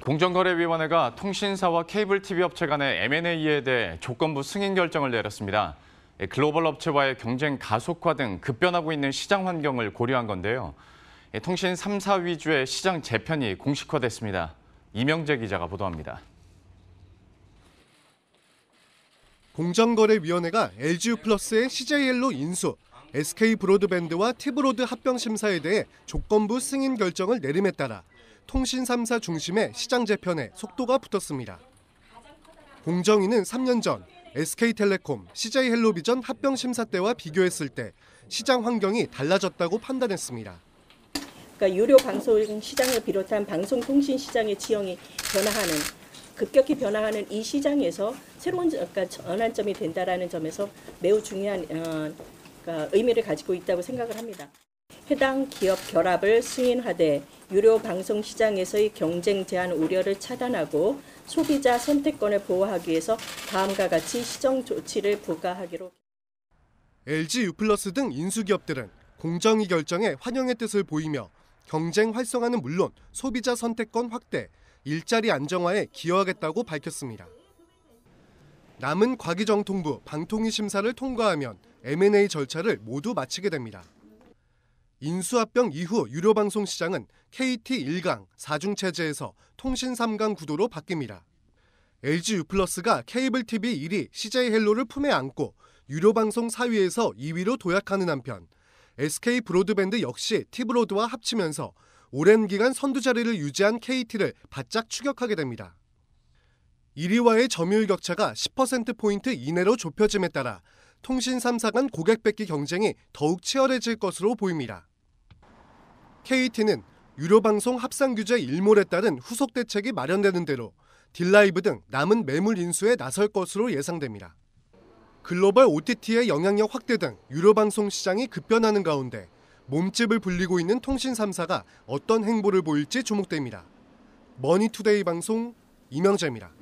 공정거래위원회가 통신사와 케이블 TV 업체 간의 M&A에 대해 조건부 승인 결정을 내렸습니다. 글로벌 업체와의 경쟁 가속화 등 급변하고 있는 시장 환경을 고려한 건데요. 통신 3사 위주의 시장 재편이 공식화됐습니다. 이명재 기자가 보도합니다. 공정거래위원회가 LG U플러스의 CJ헬로 인수, SK 브로드밴드와 티브로드 합병 심사에 대해 조건부 승인 결정을 내림에 따라 통신 3사 중심의 시장 재편에 속도가 붙었습니다. 공정위는 3년 전 SK텔레콤, CJ헬로비전 합병 심사 때와 비교했을 때 시장 환경이 달라졌다고 판단했습니다. 그러니까 유료 방송 시장을 비롯한 방송통신 시장의 지형이 변화하는 급격히 변화하는 이 시장에서 새로운 그러니까 전환점이 된다라는 점에서 매우 중요한 어, 그러니까 의미를 가지고 있다고 생각을 합니다. 해당 기업 결합을 승인하되 유료 방송 시장에서의 경쟁 제한 우려를 차단하고 소비자 선택권을 보호하기 위해서 다음과 같이 시정 조치를 부과하기로 LG U+ 등 인수 기업들은 공정위 결정에 환영의 뜻을 보이며 경쟁 활성화는 물론 소비자 선택권 확대, 일자리 안정화에 기여하겠다고 밝혔습니다. 남은 과기정통부 방통위 심사를 통과하면 M&A 절차를 모두 마치게 됩니다. 인수합병 이후 유료방송 시장은 KT 1강 4중 체제에서 통신 3강 구도로 바뀝니다. LG U+가 케이블 TV 1위 CJ 헬로를 품에 안고 유료방송 4위에서 2위로 도약하는 한편 SK 브로드밴드 역시 티브로드와 합치면서 오랜 기간 선두 자리를 유지한 KT를 바짝 추격하게 됩니다. 1위와의 점유율 격차가 10%포인트 이내로 좁혀짐에 따라 통신 3사 간 고객 뺏기 경쟁이 더욱 치열해질 것으로 보입니다. KT는 유료방송 합산 규제 일몰에 따른 후속 대책이 마련되는 대로 딜라이브 등 남은 매물 인수에 나설 것으로 예상됩니다. 글로벌 OTT의 영향력 확대 등 유료방송 시장이 급변하는 가운데 몸집을 불리고 있는 통신 3사가 어떤 행보를 보일지 주목됩니다. 머니투데이 방송 이명재입니다.